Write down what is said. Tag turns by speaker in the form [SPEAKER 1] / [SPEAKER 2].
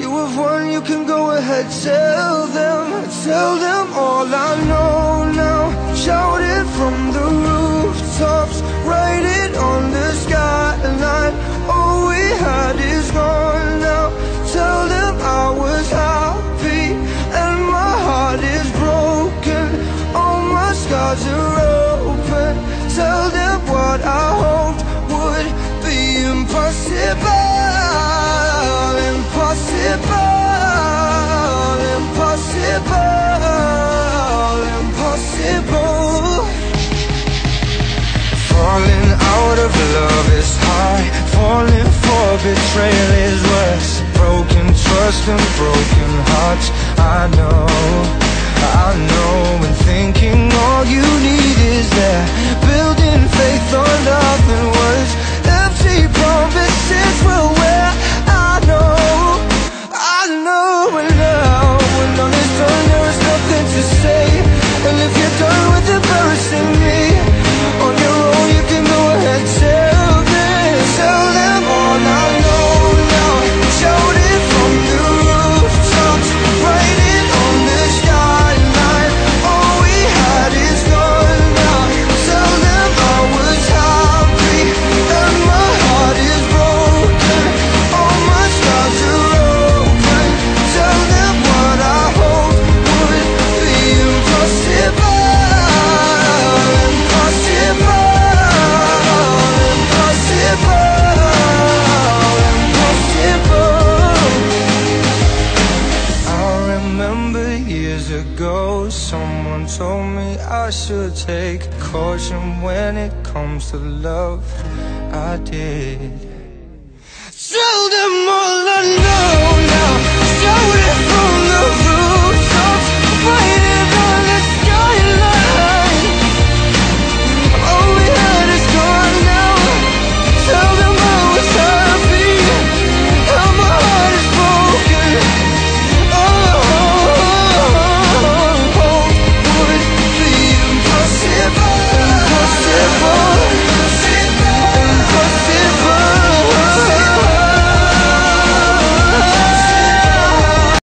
[SPEAKER 1] You have won, you can go ahead. Tell them, tell them all I know now. Shout it from the rooftops Write it on the skyline. All we had is gone now. Tell them I was happy And my heart is broken. All my scars are open. Tell them what I hoped would be impossible Impossible Impossible Impossible. Falling out of love is hard Falling for betrayal is worse. Broken trust and broken hearts. I know, Someone told me I should take caution When it comes to love. I did. Tell them all I know